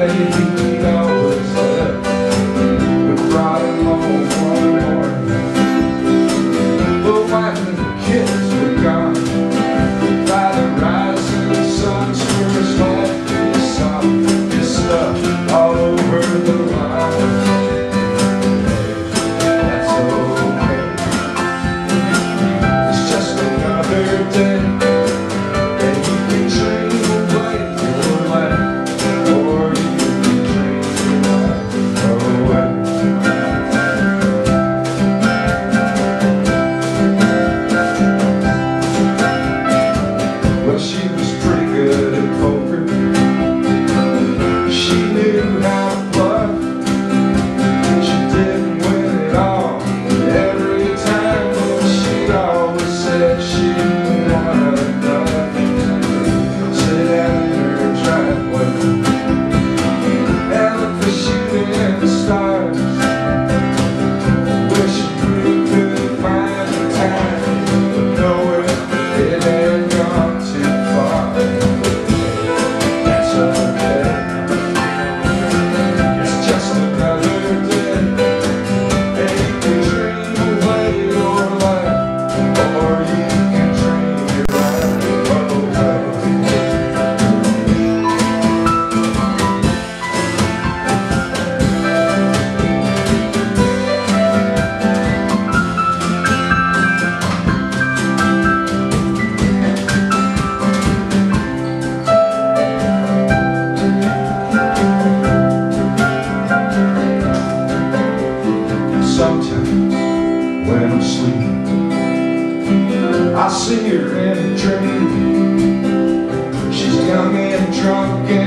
waiting sometimes when I'm sleeping. I see her in a dream. She's young and drunk and